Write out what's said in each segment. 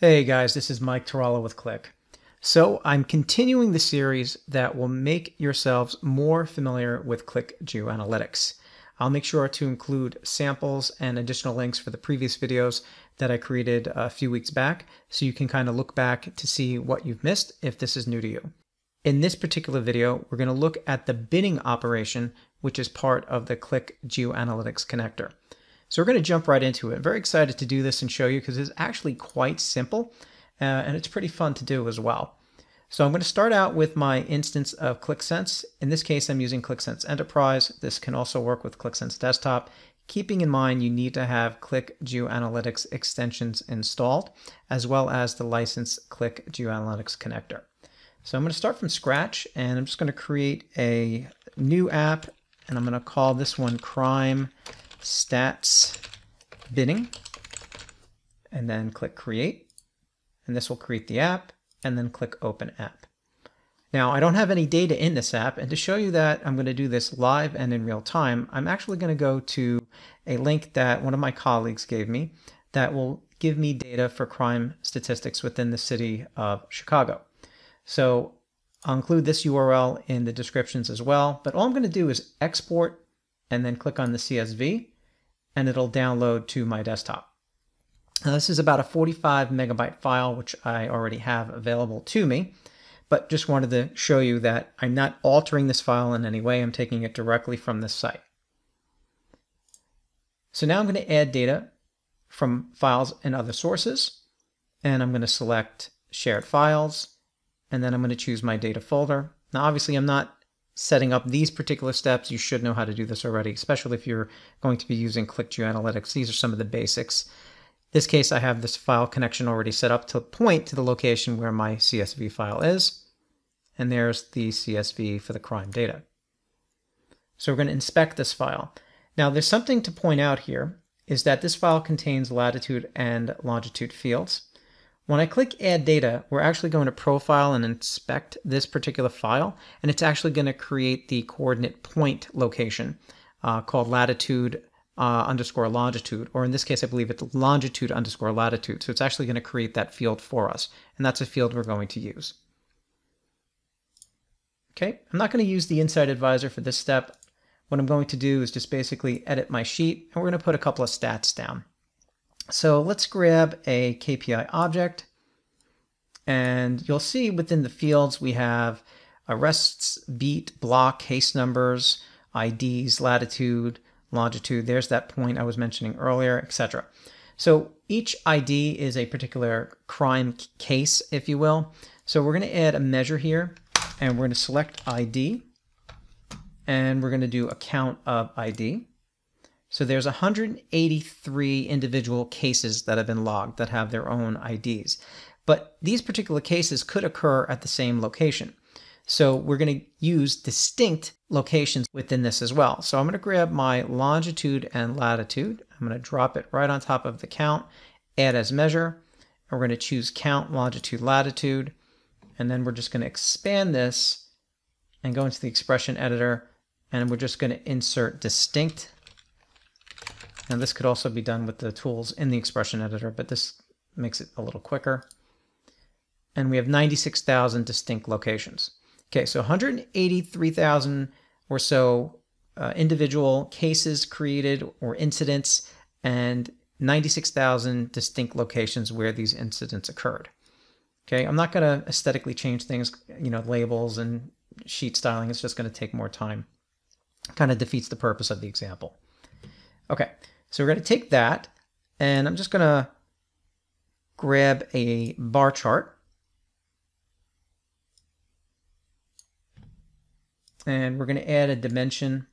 Hey guys, this is Mike Tarallo with Qlik. So I'm continuing the series that will make yourselves more familiar with Qlik Geoanalytics. I'll make sure to include samples and additional links for the previous videos that I created a few weeks back so you can kind of look back to see what you've missed if this is new to you. In this particular video, we're going to look at the binning operation, which is part of the Qlik Geoanalytics connector. So we're going to jump right into it. I'm very excited to do this and show you because it's actually quite simple uh, and it's pretty fun to do as well. So I'm going to start out with my instance of Qlik Sense. In this case, I'm using Qlik Sense Enterprise. This can also work with Qlik Sense Desktop. Keeping in mind you need to have Qlik Geoanalytics extensions installed, as well as the licensed Qlik Geoanalytics connector. So I'm going to start from scratch and I'm just going to create a new app and I'm going to call this one Crime stats binning and then click create and this will create the app and then click open app. Now I don't have any data in this app and to show you that I'm going to do this live and in real time I'm actually going to go to a link that one of my colleagues gave me that will give me data for crime statistics within the city of Chicago. So I'll include this URL in the descriptions as well, but all I'm going to do is export and then click on the CSV and it'll download to my desktop. Now, this is about a 45 megabyte file, which I already have available to me, but just wanted to show you that I'm not altering this file in any way. I'm taking it directly from this site. So now I'm going to add data from files and other sources, and I'm going to select shared files, and then I'm going to choose my data folder. Now, obviously, I'm not setting up these particular steps, you should know how to do this already, especially if you're going to be using Qlik Geoanalytics. These are some of the basics. This case, I have this file connection already set up to point to the location where my CSV file is. And there's the CSV for the crime data. So we're going to inspect this file. Now there's something to point out here is that this file contains latitude and longitude fields. When I click add data, we're actually going to profile and inspect this particular file, and it's actually going to create the coordinate point location uh, called latitude uh, underscore longitude, or in this case, I believe it's longitude underscore latitude. So it's actually going to create that field for us, and that's a field we're going to use. Okay, I'm not going to use the Insight Advisor for this step. What I'm going to do is just basically edit my sheet, and we're going to put a couple of stats down. So let's grab a KPI object and you'll see within the fields we have arrests, beat, block, case numbers, IDs, latitude, longitude. There's that point I was mentioning earlier, etc. So each ID is a particular crime case, if you will. So we're going to add a measure here and we're going to select ID and we're going to do a count of ID. So there's 183 individual cases that have been logged that have their own IDs. But these particular cases could occur at the same location. So we're going to use distinct locations within this as well. So I'm going to grab my longitude and latitude. I'm going to drop it right on top of the count, add as measure. And we're going to choose count, longitude, latitude. And then we're just going to expand this and go into the expression editor. And we're just going to insert distinct now this could also be done with the tools in the expression editor, but this makes it a little quicker. And we have 96,000 distinct locations. Okay, so 183,000 or so uh, individual cases created or incidents and 96,000 distinct locations where these incidents occurred. Okay, I'm not going to aesthetically change things, you know, labels and sheet styling. It's just going to take more time. Kind of defeats the purpose of the example. Okay, so we're going to take that and I'm just going to grab a bar chart. And we're going to add a dimension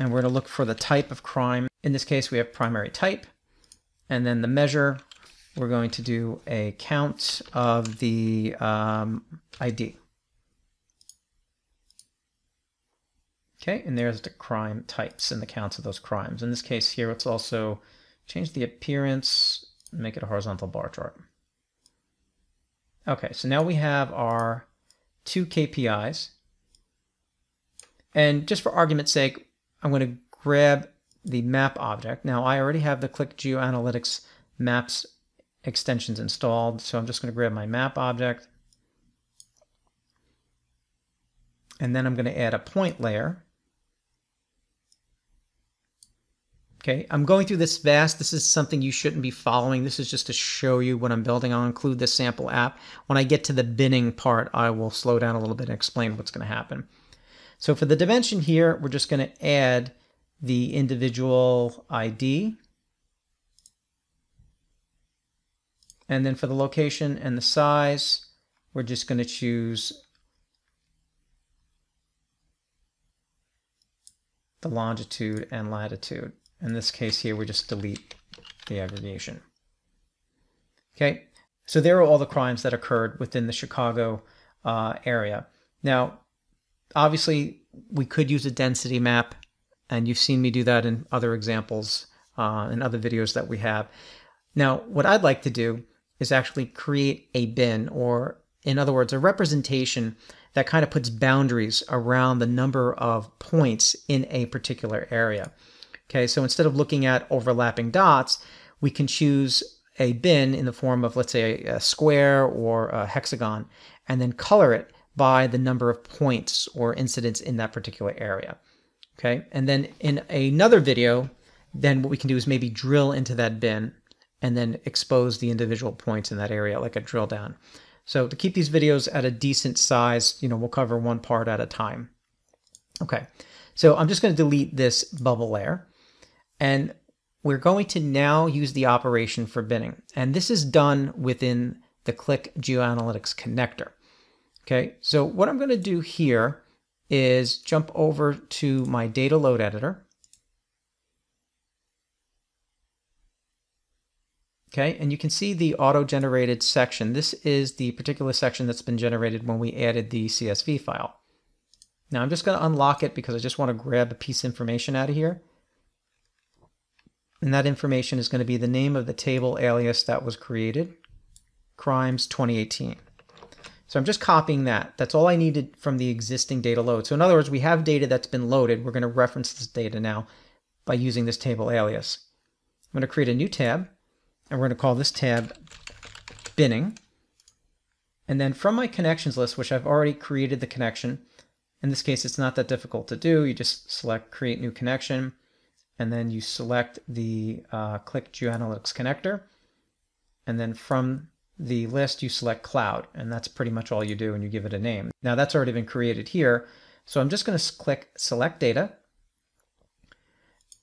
and we're going to look for the type of crime. In this case, we have primary type. And then the measure, we're going to do a count of the um, ID. Okay, and there's the crime types and the counts of those crimes. In this case here, let's also change the appearance, and make it a horizontal bar chart. Okay, so now we have our two KPIs. And just for argument's sake, I'm going to grab the map object. Now I already have the Qlik Geoanalytics maps extensions installed. So I'm just going to grab my map object. And then I'm going to add a point layer. Okay, I'm going through this fast. This is something you shouldn't be following. This is just to show you what I'm building. I'll include the sample app. When I get to the binning part, I will slow down a little bit and explain what's going to happen. So for the dimension here, we're just going to add the individual ID. And then for the location and the size, we're just going to choose the longitude and latitude. In this case here, we just delete the aggregation. Okay, so there are all the crimes that occurred within the Chicago uh, area. Now, obviously, we could use a density map, and you've seen me do that in other examples uh, in other videos that we have. Now, what I'd like to do is actually create a bin, or in other words, a representation that kind of puts boundaries around the number of points in a particular area. Okay, so instead of looking at overlapping dots, we can choose a bin in the form of, let's say, a square or a hexagon, and then color it by the number of points or incidents in that particular area. Okay, and then in another video, then what we can do is maybe drill into that bin and then expose the individual points in that area like a drill down. So to keep these videos at a decent size, you know, we'll cover one part at a time. Okay, so I'm just going to delete this bubble layer. And we're going to now use the operation for binning. And this is done within the Qlik GeoAnalytics connector. Okay, so what I'm going to do here is jump over to my data load editor. Okay, and you can see the auto-generated section. This is the particular section that's been generated when we added the CSV file. Now I'm just going to unlock it because I just want to grab a piece of information out of here. And that information is going to be the name of the table alias that was created, crimes 2018. So I'm just copying that. That's all I needed from the existing data load. So in other words, we have data that's been loaded. We're going to reference this data now by using this table alias. I'm going to create a new tab, and we're going to call this tab binning. And then from my connections list, which I've already created the connection, in this case, it's not that difficult to do. You just select create new connection and then you select the uh, Qlik GeoAnalytics connector. And then from the list, you select cloud, and that's pretty much all you do, and you give it a name. Now that's already been created here. So I'm just going to click select data.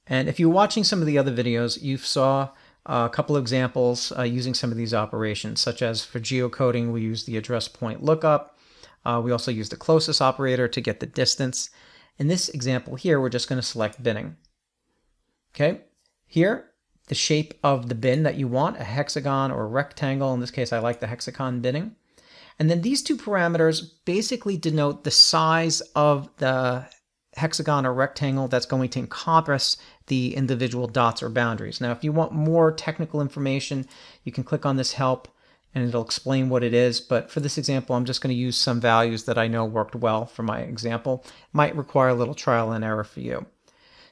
And if you're watching some of the other videos, you saw a couple of examples uh, using some of these operations, such as for geocoding, we use the address point lookup. Uh, we also use the closest operator to get the distance. In this example here, we're just going to select binning. Okay, here, the shape of the bin that you want, a hexagon or a rectangle. In this case, I like the hexagon binning. And then these two parameters basically denote the size of the hexagon or rectangle that's going to encompass the individual dots or boundaries. Now, if you want more technical information, you can click on this help and it'll explain what it is. But for this example, I'm just going to use some values that I know worked well for my example. Might require a little trial and error for you.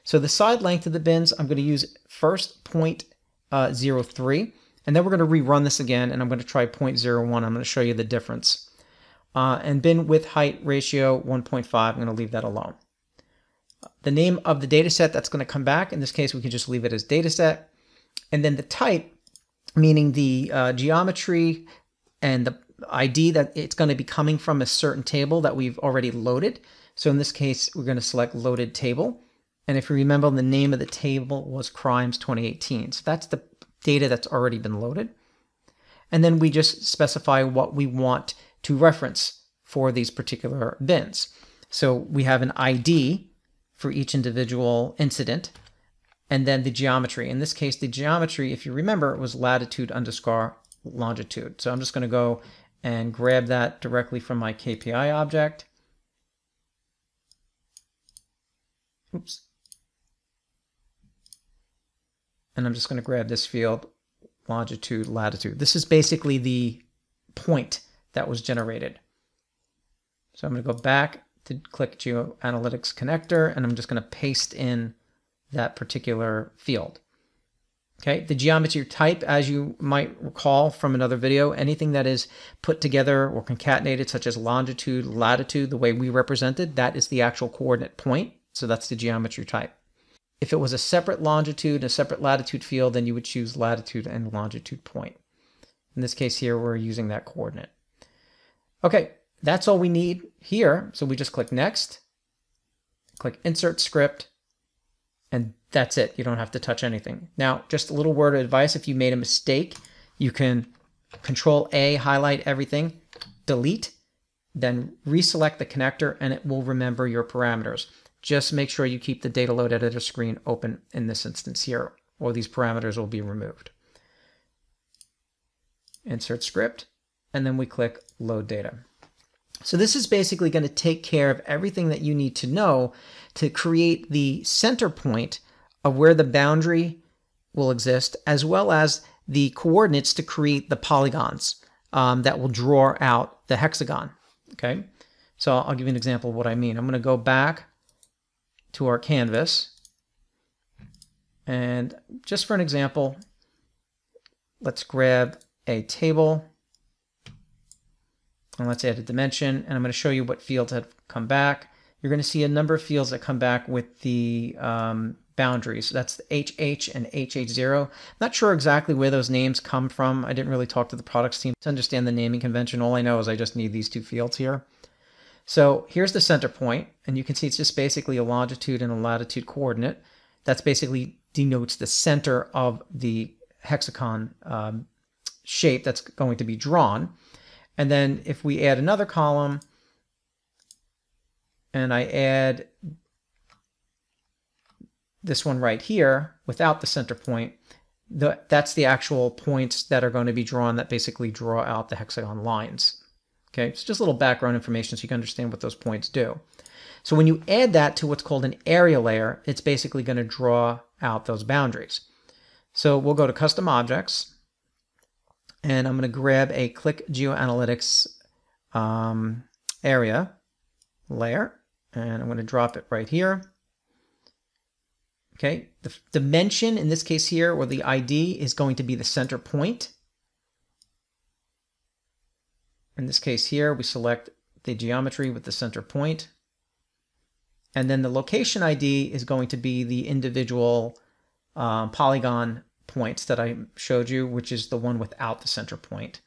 So the side length of the bins, I'm going to use first uh, 0.03, and then we're going to rerun this again, and I'm going to try 0.01. I'm going to show you the difference. Uh, and bin width height ratio 1.5, I'm going to leave that alone. The name of the data set that's going to come back, in this case, we can just leave it as data set. And then the type, meaning the uh, geometry and the ID that it's going to be coming from a certain table that we've already loaded. So in this case, we're going to select loaded table. And if you remember, the name of the table was Crimes 2018. So that's the data that's already been loaded. And then we just specify what we want to reference for these particular bins. So we have an ID for each individual incident, and then the geometry. In this case, the geometry, if you remember, was latitude underscore longitude. So I'm just going to go and grab that directly from my KPI object. Oops. And I'm just going to grab this field, longitude, latitude. This is basically the point that was generated. So I'm going to go back to Qlik GeoAnalytics connector, and I'm just going to paste in that particular field. Okay, the geometry type, as you might recall from another video, anything that is put together or concatenated, such as longitude, latitude, the way we represented, that is the actual coordinate point. So that's the geometry type. If it was a separate longitude, and a separate latitude field, then you would choose latitude and longitude point. In this case here, we're using that coordinate. Okay, that's all we need here. So we just click next, click insert script, and that's it. You don't have to touch anything. Now, just a little word of advice. If you made a mistake, you can control A, highlight everything, delete, then reselect the connector and it will remember your parameters. Just make sure you keep the data load editor screen open in this instance here, or these parameters will be removed. Insert script, and then we click load data. So this is basically going to take care of everything that you need to know to create the center point of where the boundary will exist, as well as the coordinates to create the polygons um, that will draw out the hexagon. Okay, so I'll give you an example of what I mean. I'm going to go back to our canvas. And just for an example, let's grab a table and let's add a dimension. And I'm going to show you what fields have come back. You're going to see a number of fields that come back with the um, boundaries. That's the HH and HH0. Not sure exactly where those names come from. I didn't really talk to the products team to understand the naming convention. All I know is I just need these two fields here. So here's the center point, and you can see it's just basically a longitude and a latitude coordinate. That's basically denotes the center of the hexagon um, shape that's going to be drawn. And then if we add another column, and I add this one right here without the center point, the, that's the actual points that are going to be drawn that basically draw out the hexagon lines. Okay, it's just a little background information so you can understand what those points do. So when you add that to what's called an area layer, it's basically going to draw out those boundaries. So we'll go to custom objects and I'm going to grab a Qlik geoanalytics um, area layer and I'm going to drop it right here. Okay, the dimension in this case here, or the ID, is going to be the center point. In this case here, we select the geometry with the center point. And then the location ID is going to be the individual um, polygon points that I showed you, which is the one without the center point.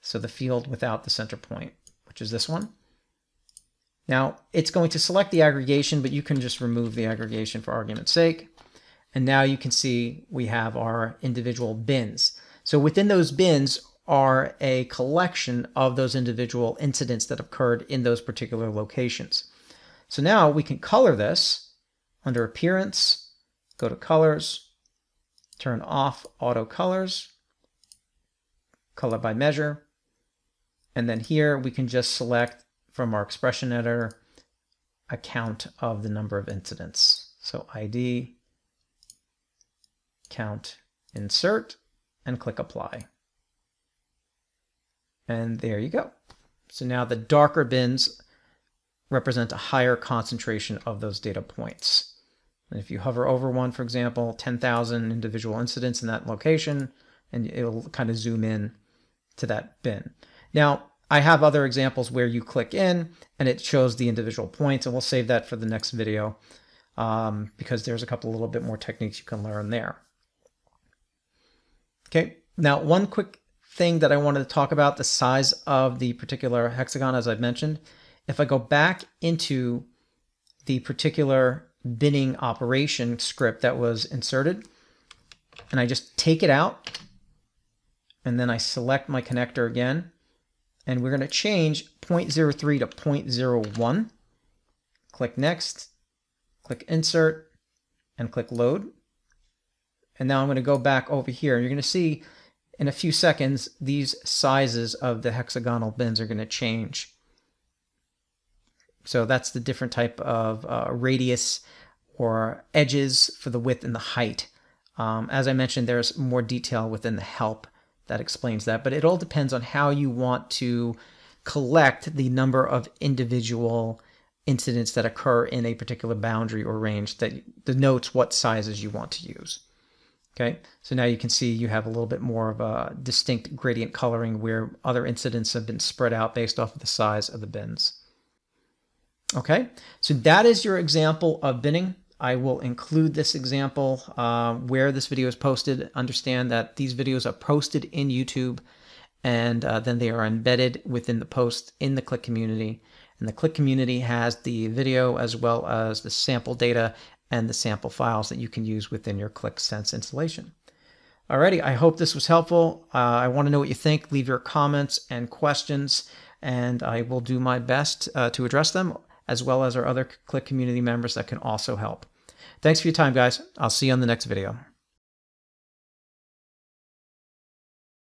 So the field without the center point, which is this one. Now it's going to select the aggregation, but you can just remove the aggregation for argument's sake. And now you can see we have our individual bins. So within those bins are a collection of those individual incidents that occurred in those particular locations. So now we can color this under Appearance, go to Colors, turn off Auto Colors, Color by Measure, and then here we can just select from our expression editor a count of the number of incidents. So ID, count, insert, and click Apply. And there you go. So now the darker bins represent a higher concentration of those data points. And if you hover over one, for example, 10,000 individual incidents in that location, and it'll kind of zoom in to that bin. Now, I have other examples where you click in and it shows the individual points, and we'll save that for the next video um, because there's a couple little bit more techniques you can learn there. Okay, now one quick thing that I wanted to talk about, the size of the particular hexagon, as I've mentioned. If I go back into the particular binning operation script that was inserted, and I just take it out, and then I select my connector again, and we're going to change 0.03 to 0.01. Click Next, click Insert, and click Load. And now I'm going to go back over here. And you're going to see in a few seconds, these sizes of the hexagonal bins are going to change. So that's the different type of uh, radius or edges for the width and the height. Um, as I mentioned, there's more detail within the help that explains that, but it all depends on how you want to collect the number of individual incidents that occur in a particular boundary or range that denotes what sizes you want to use. Okay, so now you can see you have a little bit more of a distinct gradient coloring where other incidents have been spread out based off of the size of the bins. Okay, so that is your example of binning. I will include this example uh, where this video is posted. Understand that these videos are posted in YouTube and uh, then they are embedded within the post in the Qlik community. And the Qlik community has the video as well as the sample data and the sample files that you can use within your Qlik Sense installation. Alrighty, I hope this was helpful. Uh, I want to know what you think. Leave your comments and questions, and I will do my best uh, to address them, as well as our other Qlik community members that can also help. Thanks for your time, guys. I'll see you on the next video.